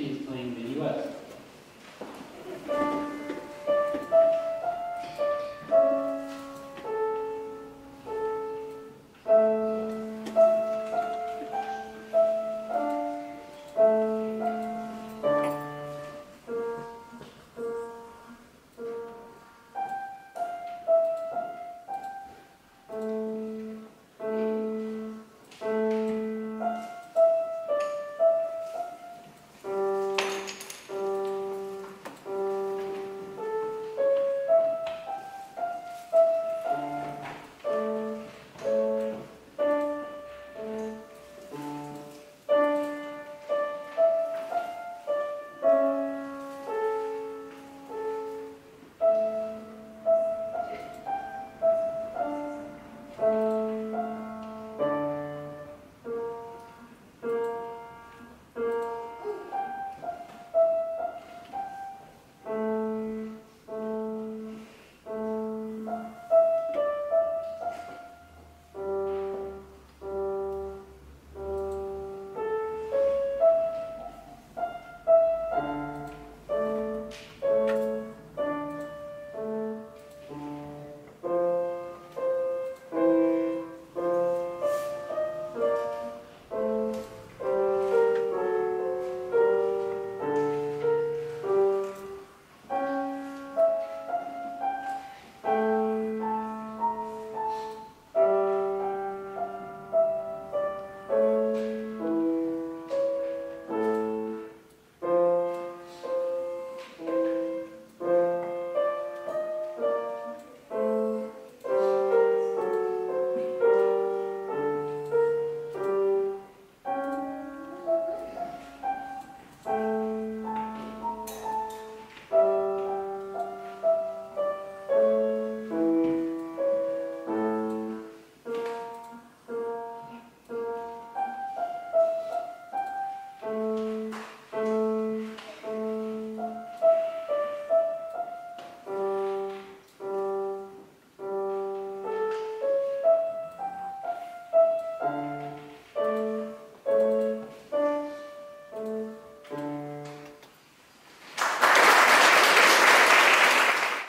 She is playing minuet.